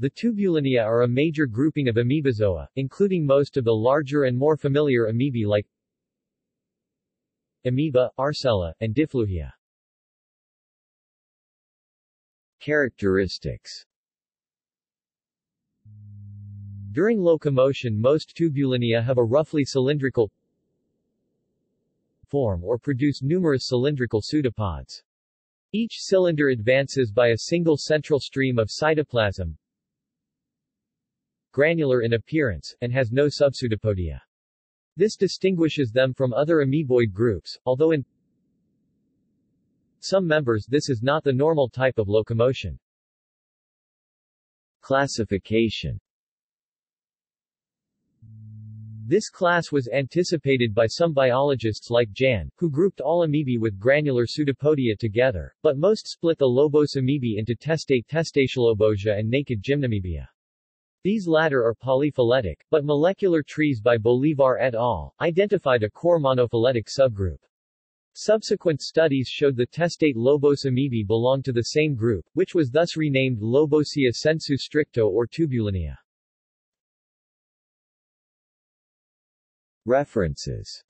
The Tubulinea are a major grouping of amoebozoa, including most of the larger and more familiar amoebae like amoeba, arcella, and difflugia. Characteristics During locomotion most tubulinea have a roughly cylindrical form or produce numerous cylindrical pseudopods. Each cylinder advances by a single central stream of cytoplasm, granular in appearance, and has no subpseudopodia. This distinguishes them from other amoeboid groups, although in some members this is not the normal type of locomotion. Classification This class was anticipated by some biologists like Jahn, who grouped all amoebae with granular pseudopodia together, but most split the lobose amoebae into testate testacealobosia and naked gymnamoebia. These latter are polyphyletic, but molecular trees by Bolivar et al. identified a core monophyletic subgroup. Subsequent studies showed the testate Lobose amoebae belonged to the same group, which was thus renamed Lobosea sensu stricto or tubulinea. References